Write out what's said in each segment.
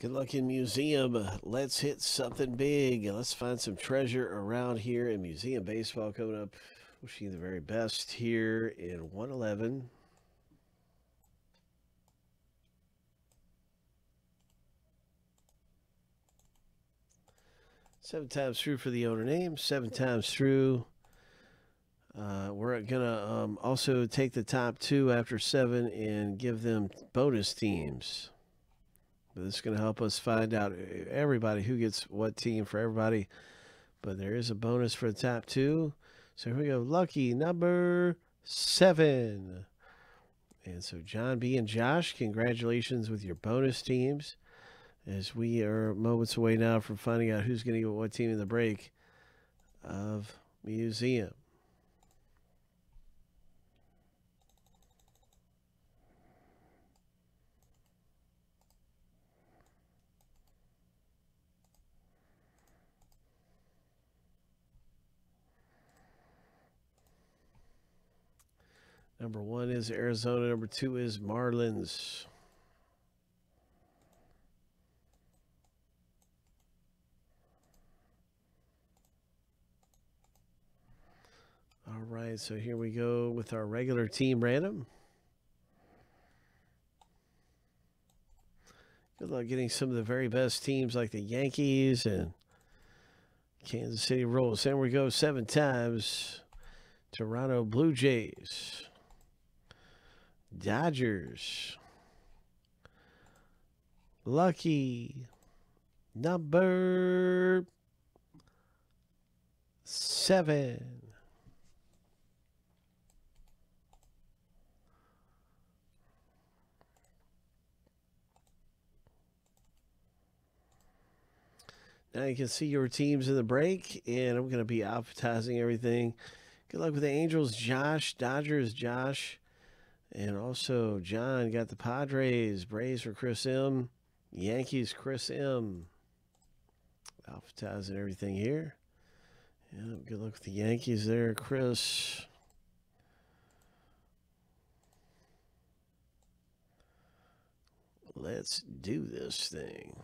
Good luck in museum. Let's hit something big. Let's find some treasure around here in museum baseball coming up. Wishing you the very best here in 111. Seven times through for the owner name, seven times through. Uh, we're going to um, also take the top two after seven and give them bonus teams. But this is going to help us find out uh, everybody who gets what team for everybody. But there is a bonus for the top two. So here we go. Lucky number seven. And so John B. and Josh, congratulations with your bonus teams. As we are moments away now from finding out who's going to get what team in the break of museum. Number one is Arizona. Number two is Marlins. All right, so here we go with our regular team random. Good luck getting some of the very best teams like the Yankees and Kansas City Royals. There we go, seven times. Toronto Blue Jays. Dodgers. Lucky number seven. Now you can see your teams in the break, and I'm going to be advertising everything. Good luck with the Angels, Josh. Dodgers, Josh. And also, John got the Padres, Braves for Chris M, Yankees, Chris M. Alphabetizing everything here. Yeah, good luck with the Yankees there, Chris. Let's do this thing.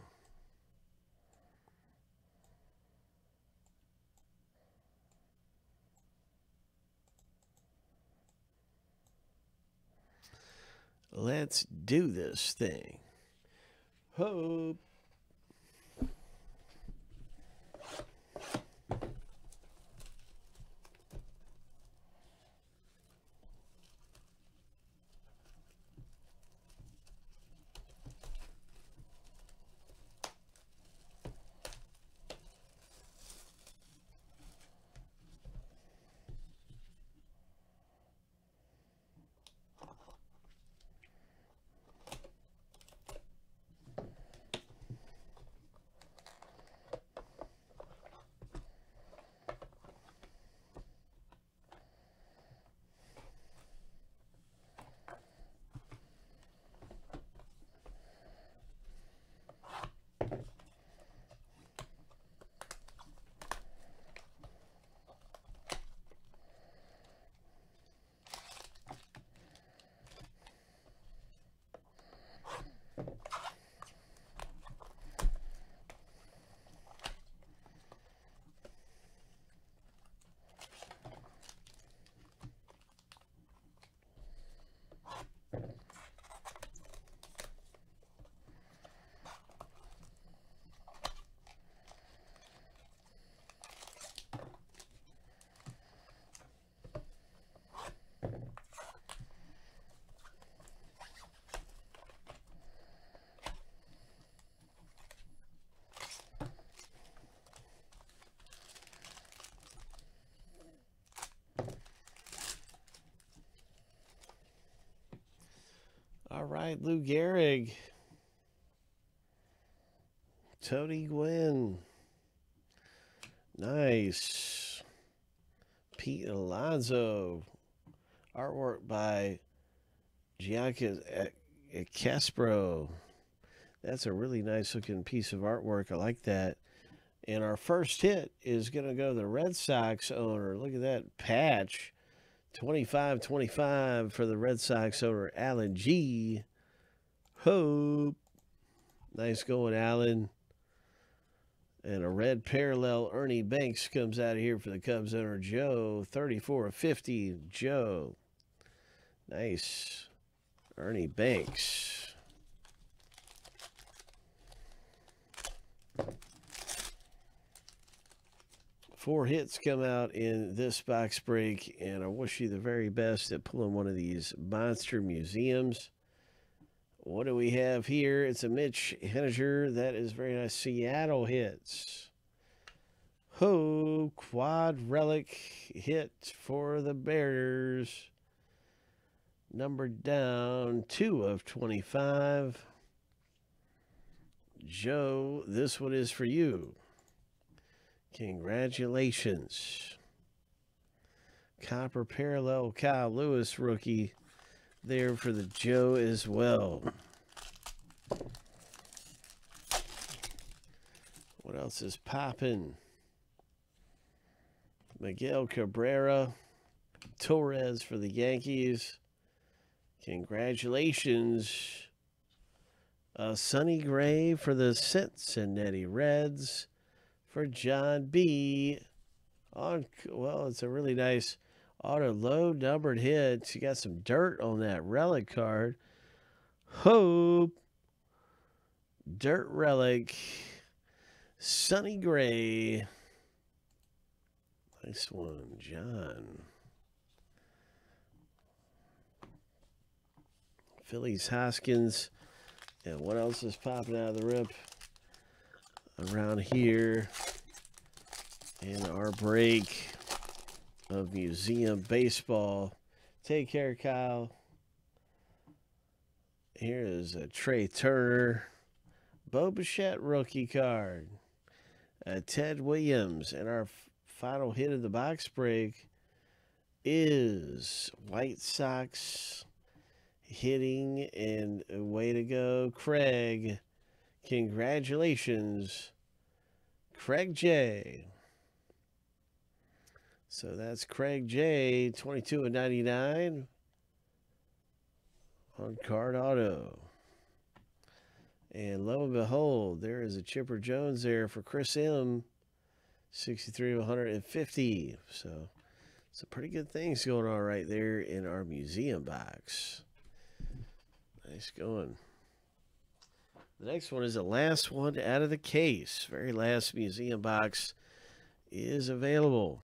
Let's do this thing. Hope. All right, Lou Gehrig. Tony Gwynn. Nice. Pete Alonso. Artwork by Gianca Caspro. That's a really nice looking piece of artwork. I like that. And our first hit is going to go to the Red Sox owner. Look at that patch. 25 25 for the Red Sox owner, Alan G. Hope. Nice going, Allen. And a red parallel Ernie Banks comes out of here for the Cubs owner Joe. 34 of 50, Joe. Nice. Ernie Banks. Four hits come out in this box break, and I wish you the very best at pulling one of these monster museums. What do we have here? It's a Mitch Haniger. That is very nice. Seattle hits. Ho, quad relic hit for the Bears. Number down, two of 25. Joe, this one is for you. Congratulations. Copper parallel Kyle Lewis rookie there for the Joe as well. What else is popping? Miguel Cabrera, Torres for the Yankees. Congratulations. Uh, Sonny Gray for the Cincinnati Reds. For John B. On well, it's a really nice auto low numbered hits. You got some dirt on that relic card. Hope. Dirt relic. Sonny Gray. Nice one, John. Phillies Hoskins. And what else is popping out of the rip around here in our break? of Museum Baseball. Take care, Kyle. Here is a Trea Turner, Bo Bichette rookie card, uh, Ted Williams, and our final hit of the box break is White Sox hitting and way to go, Craig. Congratulations, Craig J. So that's Craig J, 22 and 99 on card auto. And lo and behold, there is a Chipper Jones there for Chris M, 63 of 150. So some pretty good things going on right there in our museum box. Nice going. The next one is the last one out of the case. Very last museum box is available.